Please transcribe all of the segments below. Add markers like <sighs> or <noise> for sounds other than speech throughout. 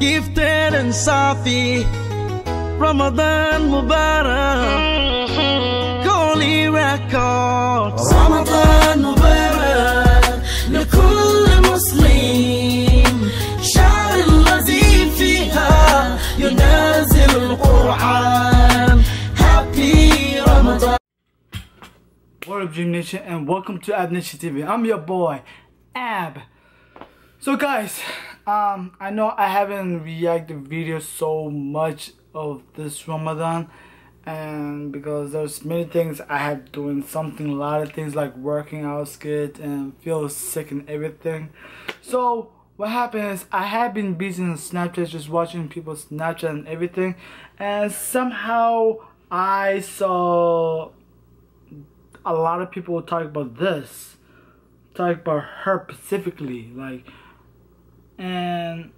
gifted and Safi. Ramadan Mubarak. Holy Records. رمضان مبارك لكل مسلم شهر الذي فيها ينزل القرآن Happy Ramadan What up, Dream Nation, and welcome to Ab Nation TV. I'm your boy, Ab. So, guys, um, I know I haven't reacted videos so much of this Ramadan, and because there's many things I have doing something, a lot of things like working out, skit, and feel sick and everything. So, what happened is I have been busy on Snapchat, just watching people's Snapchat and everything, and somehow I saw a lot of people talk about this, talk about her specifically, like, and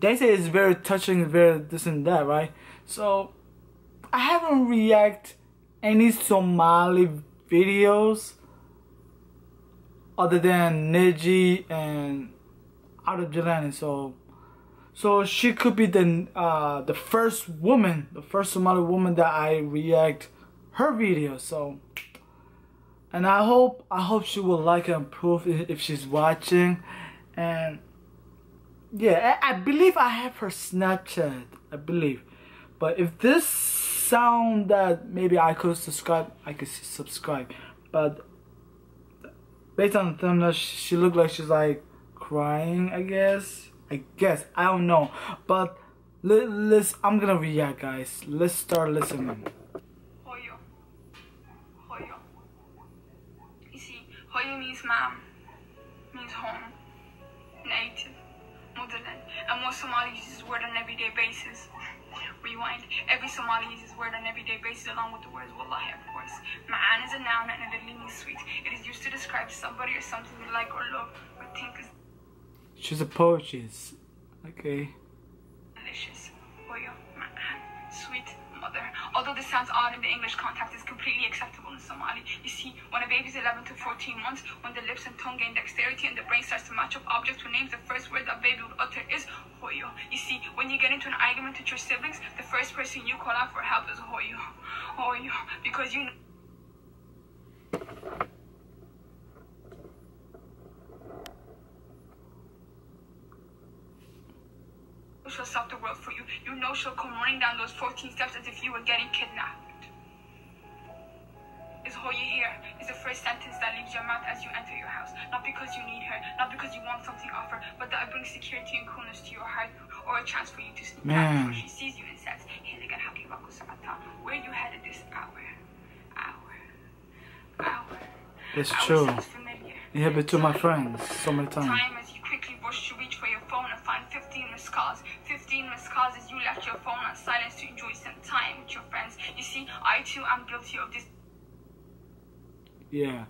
they say it's very touching, very this and that, right? So I haven't react any Somali videos other than Neji and Arab Jalani, so. So she could be the uh, the first woman, the first Somali woman that I react her video. So, and I hope I hope she will like and approve if if she's watching, and yeah, I, I believe I have her Snapchat. I believe, but if this sound that maybe I could subscribe, I could subscribe. But based on the thumbnail, she, looked like she's like crying. I guess. I guess I don't know, but let, let's. I'm gonna react, guys. Let's start listening. Hooyo. Hooyo. You see, Hooyo means mom, means home, native, and most Somali use this word on an everyday basis. Rewind. Every Somali uses this word on an everyday basis along with the words wallahi, of course. Ma'an is a noun and it means sweet. It is used to describe somebody or something you like or love or think is She's a poetess. Okay. delicious. Hooyo, ma'an, sweet mother. Although this sounds odd in the English context, it's completely acceptable in Somali. You see, when a baby's 11 to 14 months, when the lips and tongue gain dexterity and the brain starts to match up objects with names, the first word that baby would utter is hooyo. You see, when you get into an argument with your siblings, the first person you call out for help is hooyo. Hooyo. Because you know. She'll stop the world for you. You know she'll come running down those 14 steps as if you were getting kidnapped. Is Hooyo here? Is the first sentence that leaves your mouth as you enter your house. Not because you need her, not because you want something off her, but that it brings security and coolness to your heart or a chance for you to Man. before she sees you and says, Hey, look at Hakibaku Sabata. Where you headed this hour? Hour. Hour. Hour true. You have been to my friends so many times. Time time with your friends. You see, I too am guilty of this. Yeah.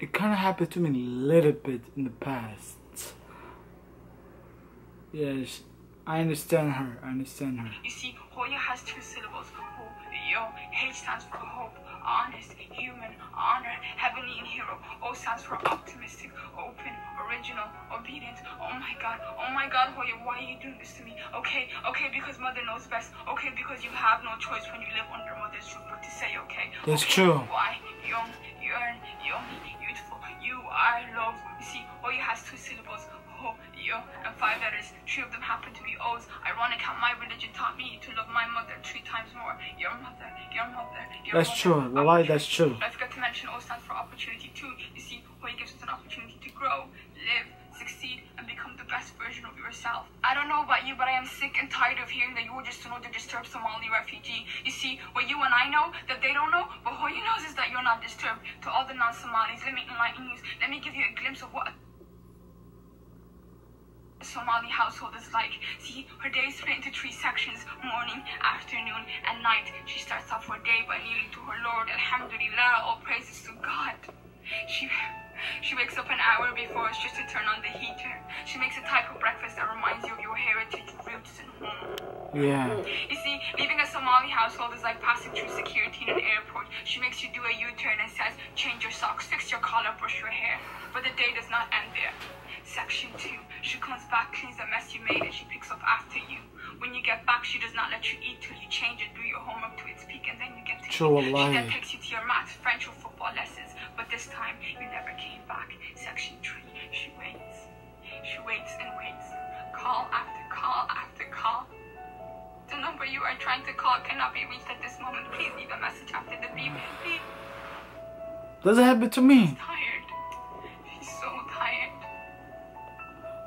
It kind of happened to me a little bit in the past. Yes. I understand her. I understand her. You see, Hooyo has two syllables. Ho, yo. H stands for hope, honest, human, honor, heavenly, and hero. O stands for optimistic, open, original, obedient. Oh my god, oh my god, Hooyo, why are you doing this to me? Okay, okay, because mother knows best. Okay, because you have no choice when you live under mother's roof but to say okay. That's okay, true. Why? Young, yearn, young, youthful. Yo, and five letters. Three of them happen to be O's. Ironic how my religion taught me to love my mother three times more. Your mother, your mother, your That's mother. true. Wallahi, that's true. I forgot to mention O stands for opportunity too. You see, Hooyo gives us an opportunity to grow, live, succeed, and become the best version of yourself. I don't know about you, but I am sick and tired of hearing that you were just another disturbed Somali refugee. You see, what you and I know that they don't know, but Hooyo knows is that you're not disturbed. To all the non-Somalis, let me enlighten you. Let me give you a glimpse of what a Somali household is like. See, her day is split into three sections morning, afternoon, and night. She starts off her day by kneeling to her Lord. Alhamdulillah, all praises to God. She she wakes up an hour before us just to turn on the heater. She makes a type of breakfast that reminds you of your heritage, roots, and home. Yeah. You see, leaving a Somali household is like passing through security in an airport. She makes you do a U-turn and says, change your socks, fix your collar, brush your hair. But the day does not end there. Section 2. She comes back, cleans the mess you made, and she picks up after you. When you get back, she does not let you eat till you change and do your homework to its peak, and then you get to True, eat. She then takes you to your maths, French, or football lessons. But this time, you never came back. Section 3, she waits. She waits and waits. Call after call after call. Number you are trying to call cannot be reached at this moment. Please leave a message after the beep. Please. Doesn't happen to me, Tired. She's so tired.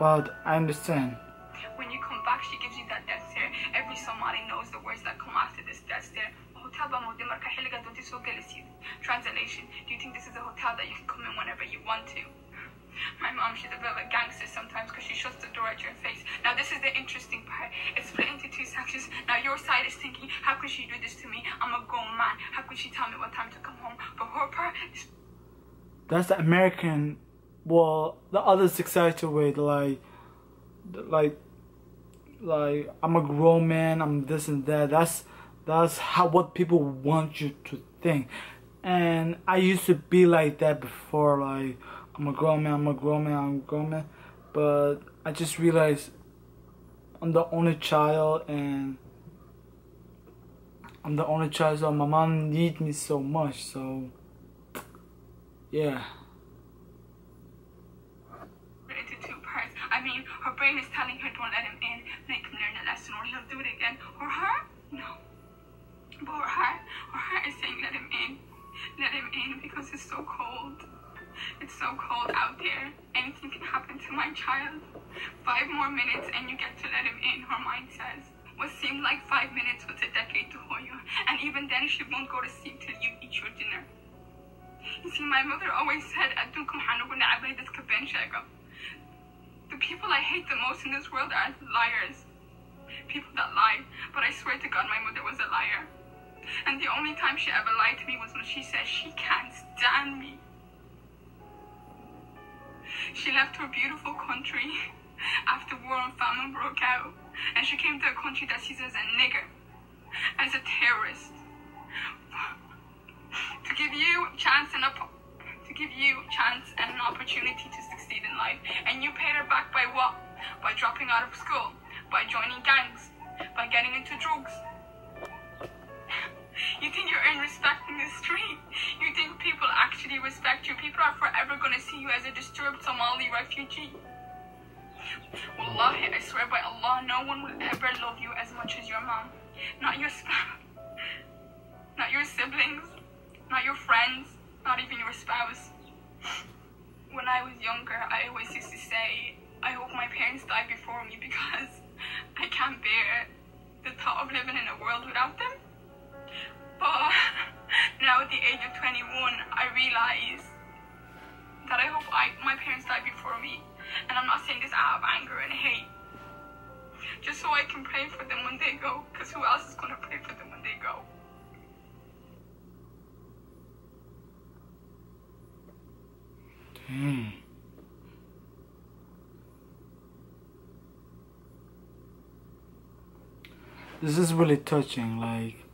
but I understand. When you come back, she gives you that death stare. Every Somali knows the words that come after this death stare. Hotel ba mudi marka xilliga doonti soo gelisid. Translation: Do you think this is a hotel that you can come in whenever you want to? My mom, she's a bit of a gangster sometimes because she shuts the door at your face. Now, this is the interesting part. It's split into two sections. Now, your side is thinking, how could she do this to me? I'm a grown man. How could she tell me what time to come home? But her part is That's the American. Well, the other's excited with like, like, like I'm a grown man. I'm this and that. That's that's how what people want you to think. And I used to be like that before. Like I'm a grown man. I'm a grown man. I'm a grown man. But I just realized I'm the only child and. I'm the only child, so my mom needs me so much. So, yeah. two parts. I mean, her brain is telling her, don't let him in, make him learn a lesson, or he'll do it again. Or her? No. But her her is saying, let him in. Let him in because it's so cold. It's so cold out there. Anything can happen to my child. Five more minutes and you get to let him in, her mind says. What seemed like five minutes was a decade to Hooyo, and even then she won't go to sleep till you eat your dinner. You see, my mother always said, The people I hate the most in this world are liars. People that lie, but I swear to God my mother was a liar. And the only time she ever lied to me was when she said she can't stand me. She left her beautiful country after war and famine broke out. And she came to a country that sees her as a nigger, as a terrorist. to give you chance and a to give you chance and an opportunity to succeed in life. And you paid her back by what? By dropping out of school, by joining gangs, by getting into drugs. You think you earn respect in the street? You think people actually respect you? People are forever gonna see you as a disturbed Somali refugee. Wallahi, I swear by Allah, no one will ever love you as much as your mom. Not your spouse, <laughs> not your siblings, not your friends, realize that I hope I, my parents die before me. And I'm not saying this out of anger and hate. Just so I can pray for them when they go. Because who else is going to pray for them when they go? Dang. This is really touching. Like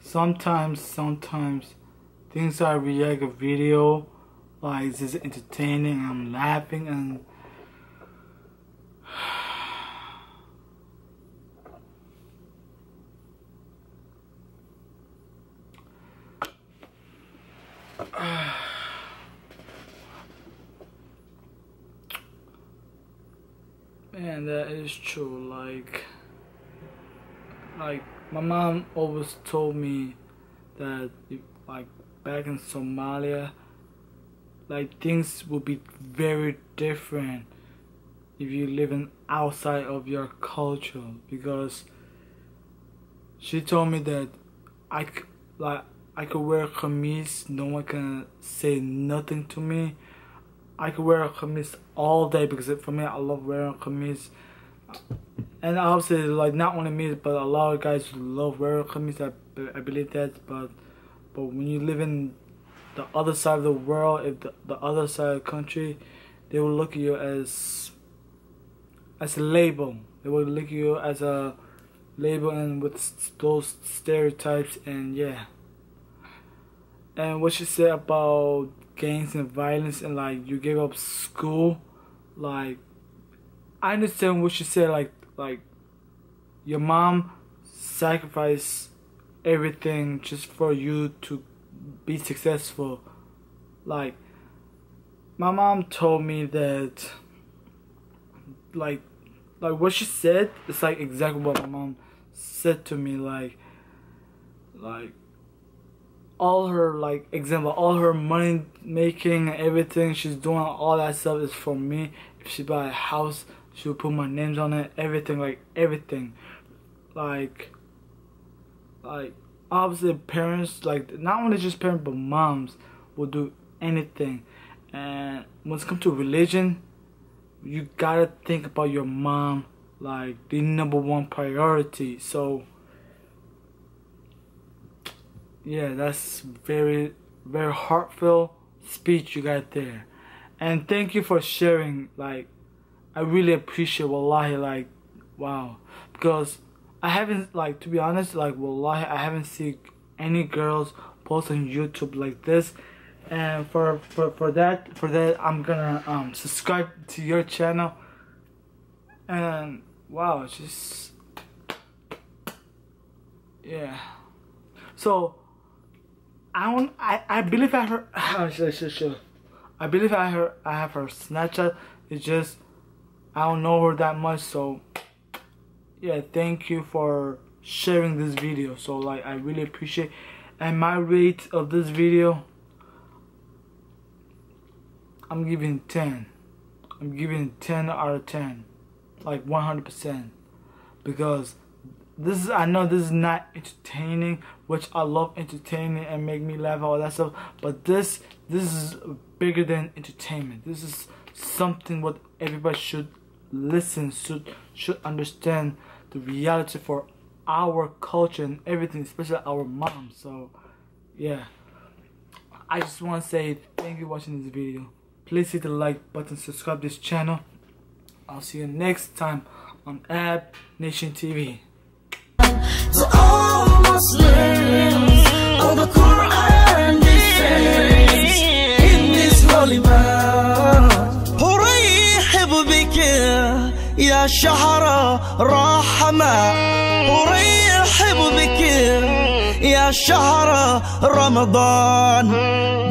sometimes, sometimes things I react a video like this is entertaining. I'm laughing and <sighs> Man, that is true. Like, like my mom always told me that, like back in Somalia, like things would be very different if you living outside of your culture because she told me that I like I could wear a kameez, no one can say nothing to me. I could wear a kameez all day because for me, I love wearing a kameez. And obviously, like not only me, but a lot of guys love wearing kameez. I, I believe that, but but when you live in the other side of the world, if the, the other side of the country, they will look at you as as a label. They will look at you as a label and with those stereotypes and yeah. And what she said about gangs and violence and like you gave up school, like I understand what she said. Like like your mom sacrificed everything just for you to be successful. Like my mom told me that like like what she said it's like exactly what my mom said to me like like all her like example all her money making and everything she's doing all that stuff is for me if she buy a house she'll put my names on it everything like everything like like obviously parents like not only just parents but moms will do anything. And when it comes to religion you gotta think about your mom like the number one priority. So yeah that's very very heartfelt speech you got there. And thank you for sharing like i really appreciate wallahi like wow. Because i haven't like to be honest like wallahi i haven't seen any girls post on youtube like this. And for for for that for that i'm gonna um subscribe to your channel. And wow just yeah. So i don't i i believe i heard oh, <sighs> sure sure sure. I believe i heard i have her snapchat. It's just i don't know her that much so yeah thank you for sharing this video so like i really appreciate and my rate of this video I'm giving 10. I'm giving 10 out of 10. Like 100%. Because this is, I know this is not entertaining, which I love entertaining and make me laugh, all that stuff. But this, this is bigger than entertainment. This is something what everybody should listen, should, should understand the reality for our culture and everything, especially our mom. So, yeah. I just want to say thank you for watching this video please hit the like button subscribe this channel i'll see you next time on ab nation tv يا شهرة رحمة وريح بك. يا شهر رمضان.